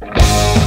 Bye.